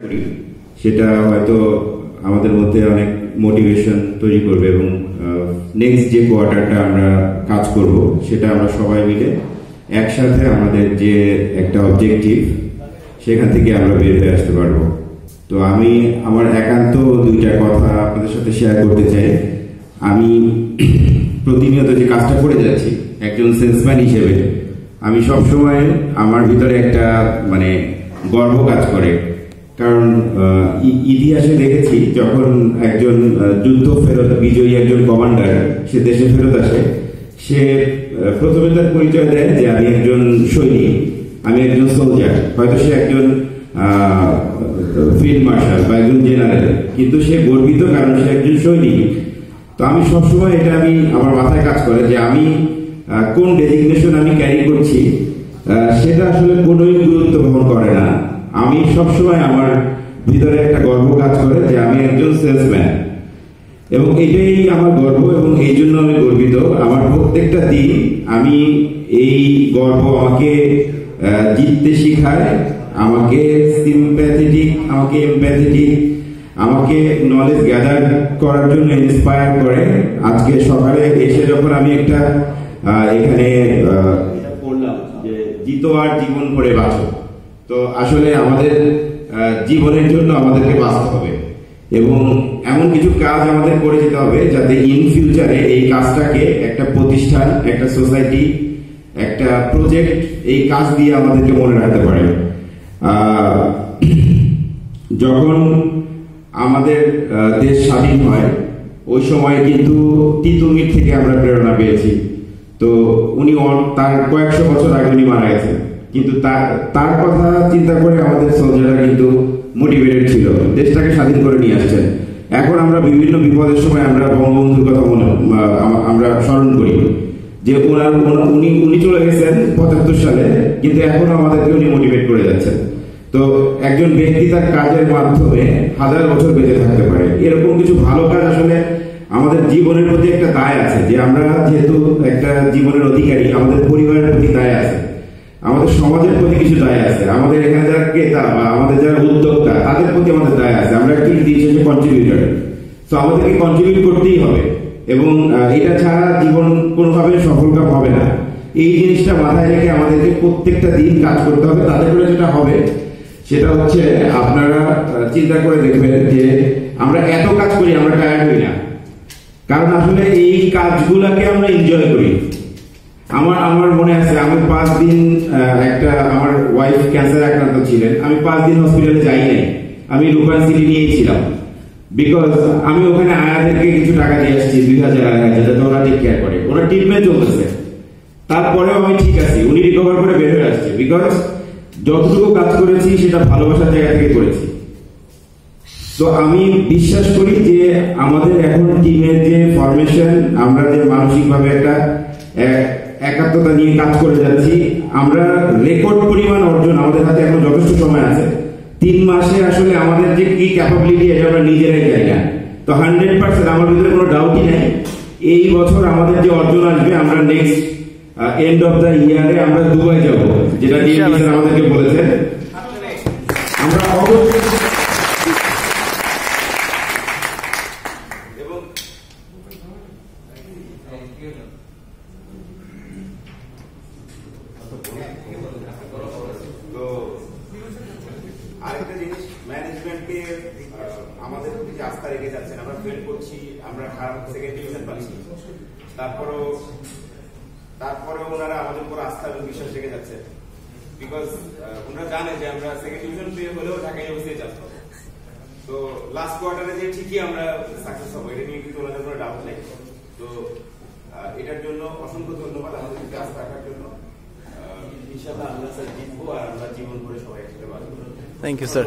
করি সেটা হয়তো আমাদের মধ্যে অনেক মোটিভেশন তৈরি করবে এবং নেক্সট যে কোয়ার্টারটা আমরা কাজ করব, সেটা আমরা সবাই মিলে একসাথে আমাদের যে একটা অবজেক্টিভ সেখান থেকে আমরা বের হয়ে আসতে পারব। তো আমি আমার একান্ত দুইটা কথা আপনাদের সাথে শেয়ার করতে চাই। আমি প্রতিনিয়ত যে কাজটা করে যাচ্ছি, একজন সেলসম্যান হিসেবে, আমি সবসময় আমার ভিতরে একটা মানে গর্ব কাজ করে। কারণ ইতিহাসে দেখেছি যখন একজন যুদ্ধ ফেরত, বিজয়ী একজন কমান্ডার, সে দেশে ফেরত আসে, সে প্রথমে তার পরিচয় দেয় যে আমি একজন সৈনিক, আমি একজন সোলজার হয়তো সে একজন ফিল্ড মার্শাল বা একজন জেনারেল কিন্তু সে গর্বিত কারণ সে একজন সৈনিক। তো আমি সবসময় এটা আমি আমার মাথায় কাজ করে যে আমি কোন ডেজিগনেশন আমি ক্যারি করছি সেটা আসলে কোনোই গুরুত্ব বহন করে না। আমি সবসময় আমার ভিতরে একটা গর্ব কাজ করে যে আমি একজন সেলসম্যান। এবং এটাই আমার গর্ব এবং এই জন্য আমি গর্বিত। আমার প্রত্যেকটা দিন আমি এই গর্ব আমাকে জিততে শিখায়। আমাকে সিম্প্যাথেটিক আমাকে এমপ্যাথেটিক আমাকে নলেজ গ্যাদার করার জন্য ইন্সপায়ার করে। আজকে সকালে এসে যখন আমি একটা এখানে পড়লাম যে জিতো আর জীবন করে বাঁচো। তো আসলে আমাদের জীবনের জন্য আমাদেরকে বাঁচতে হবে। এবং এমন কিছু কাজ আমাদের করে যেতে হবে যাতে ইন ফিউচারে এই কাজটাকে একটা প্রতিষ্ঠান, একটা সোসাইটি একটা প্রজেক্ট এই কাজ দিয়ে আমাদেরকে মনে রাখতে পারে। যখন আমাদের দেশ স্বাধীন হয়, ওই সময় কিন্তু তিতুমির থেকে আমরা প্রেরণা পেয়েছি। তো উনি তার কয়েকশো বছর আগে উনি মারা গেছেন। কিন্তু তার তার কথা চিন্তা করে আমাদের সোলজাররা কিন্তু মোটিভেটেড ছিল। দেশটাকে স্বাধীন করে নিয়ে আসছেন এখন আমরা বিভিন্ন বিপদের সময় আমরা বঙ্গবন্ধুর কথা মনে আমরা স্মরণ করি। যে ওনার উনি উনি চলে গেছেন পঁচাত্তর সালে, কিন্তু এখনও আমাদেরকে উনি মোটিভেট করে যাচ্ছেন। তো একজন ব্যক্তি তার কাজের মাধ্যমে হাজার বছর বেঁচে থাকতে পারে। এরকম কিছু ভালো কাজ আসলে আমাদের জীবনের প্রতি একটা দায় আছে। যে আমরা যেহেতু একটা জীবনের অধিকারী, আমাদের পরিবারের প্রতি দায় আছে। আমাদের সমাজের প্রতি কিছু দায় আছে। আমাদের এখানে যারা ক্রেতা বা আমাদের যারা উদ্যোক্তা, তাদের প্রতি আমাদের দায় আছে। আমরা দিন শেষে কন্ট্রিবিউটর তো আমাদেরকে কন্ট্রিবিউট করতেই হবে। এবং এটা ছাড়া জীবন কোনোভাবে সফলকাম হবে না। এই জিনিসটা মাথায় রেখে আমাদেরকে প্রত্যেকটা দিন কাজ করতে হবে। তাতে করে যেটা হবে, সেটা হচ্ছে আপনারা চিন্তা করে দেখবেন যে আমরা এত কাজ করি, আমরা টায়ার্ড হই না। কারণ আসলে এই কাজগুলাকে আমরা এনজয় করি। আমার আমার মনে আছে আমি পাঁচ দিন একটা আমার ওয়াইফ ক্যান্সার আক্রান্ত ছিলেন। আমি পাঁচ দিন হসপিটালে যাই নাই আমি রূপান সিটি নিয়েই ছিলাম। বিকজ আমি ওখানে আয়াদেরকে কিছু টাকা দিয়ে আসছি, দুই হাজার, আড়াই হাজার, যাতে ওরা টেক কেয়ার করে। ওরা ট্রিটমেন্ট চলতেছে। তারপরেও আমি ঠিক আছি। উনি রিকভার করে বের হয়ে আসছে। বিকজ যতটুকু কাজ করেছি, সেটা ভালোবাসার জায়গা থেকে করেছি। তো আমি বিশ্বাস করি যে আমাদের এখন টিমের যে ফরমেশন আমরা যে মানসিকভাবে একটা এক- একাত্মতা নিয়ে কাজ করে যাচ্ছি। আমরা রেকর্ড পরিমাণ অর্জন আমাদের হাতে এখন যথেষ্ট সময় আছে। তিন মাসে আসলে আমাদের যে কি ক্যাপাবিলিটি এটা আমরা নিজেরাই জানি না। তো হান্ড্রেড পার্সেন্ট আমার ভিতরে কোনো ডাউটই নাই। এই বছর আমাদের যে অর্জন আসবে আমরা নেক্সট এন্ড অফ দ্য ইয়ারে আমরা দুবাই যাব। যেটা আমাদেরকে বলেছেন। আমরা অবশ্যই এবং ম্যানেজমেন্টকে আমাদের যে আস্থা রেখে যাচ্ছেন। আমরা ফেল করছি আমরা খারাপ সেকেন্ড ডিভিশন পাচ্ছি। তারপরও তারপরেও ওনারা আমাদের উপর আস্থা এবং বিশ্বাস রেখে যাচ্ছেন। বিকজ ওনারা জানে যে আমরা সেকেন্ড ডিভিশন পেয়ে হলেও ঢাকা ইউনিভার্সিটি চাষ তো লাস্ট কোয়ার্টারে যে ঠিকই আমরা সাকসেস হব এটা নিয়ে কিন্তু ওনাদের কোনো ডাউট নেই। তো এটার জন্য অসংখ্য ধন্যবাদ আমাদের প্রতি আস্থা রাখার জন্য। ইনশাআল্লাহ আমরা স্যার জিতবো আর আমরা জীবন করে সবাই একসাথে বাঁচবো। Thank you, sir.